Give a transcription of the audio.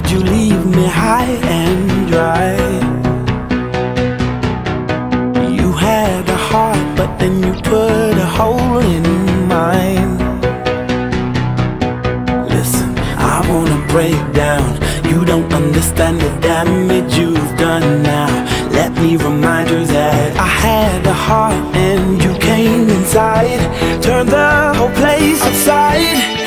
did you leave me high and dry? You had a heart, but then you put a hole in mine. Listen, I wanna break down. You don't understand the damage you've done now. Let me remind you that I had a heart and you came inside, turned the whole place upside.